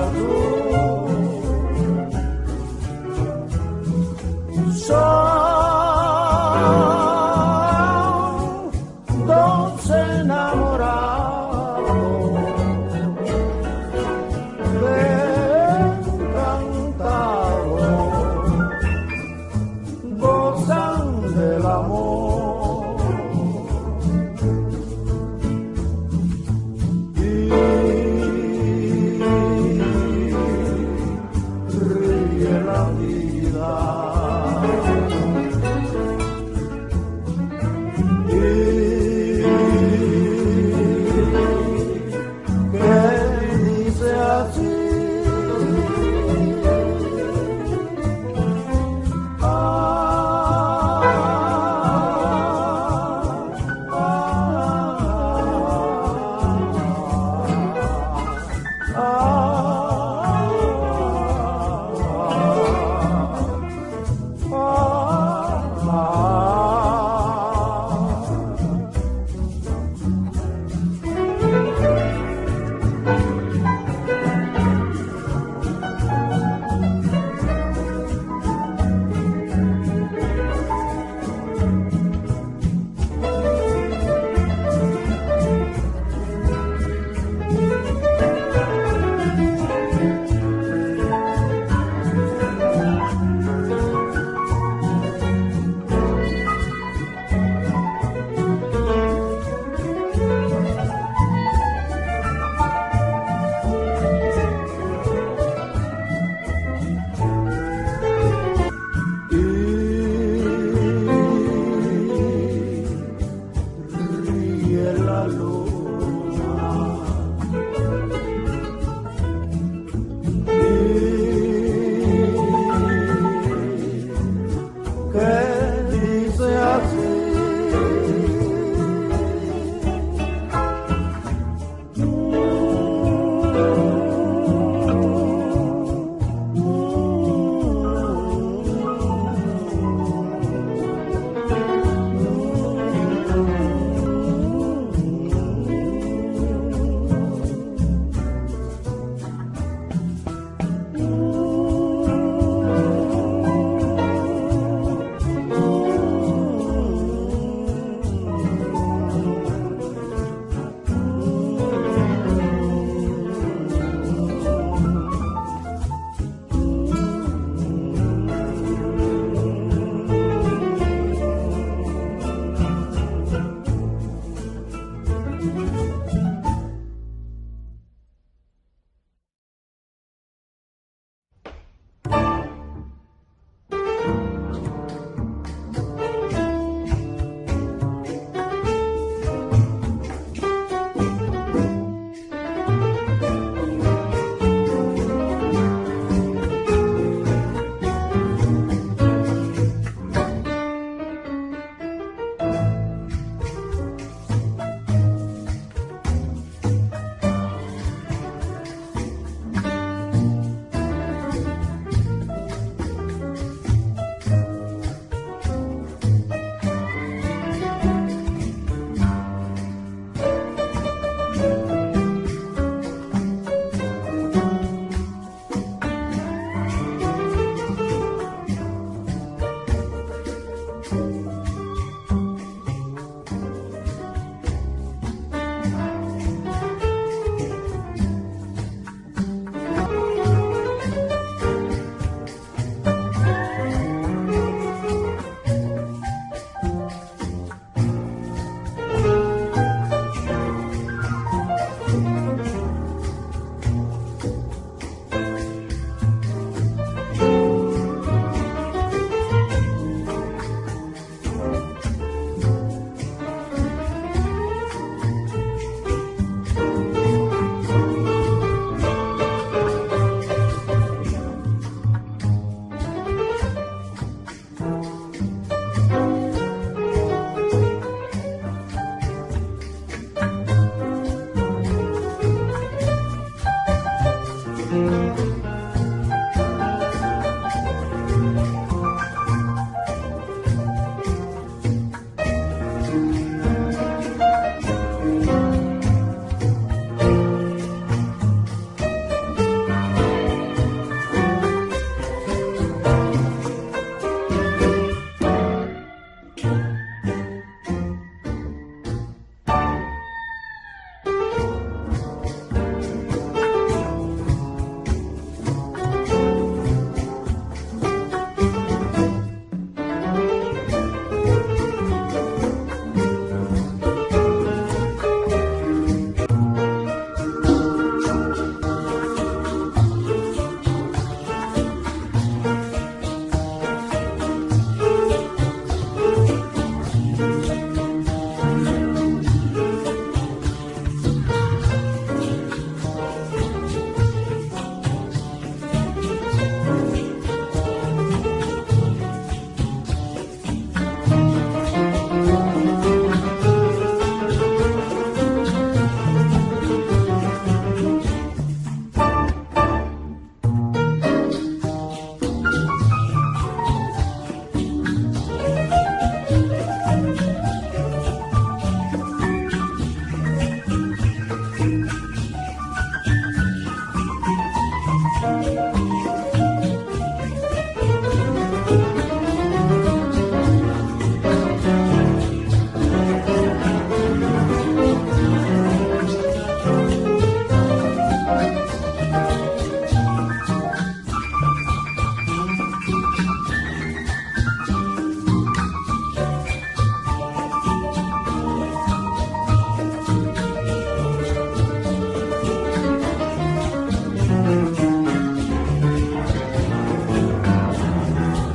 Belo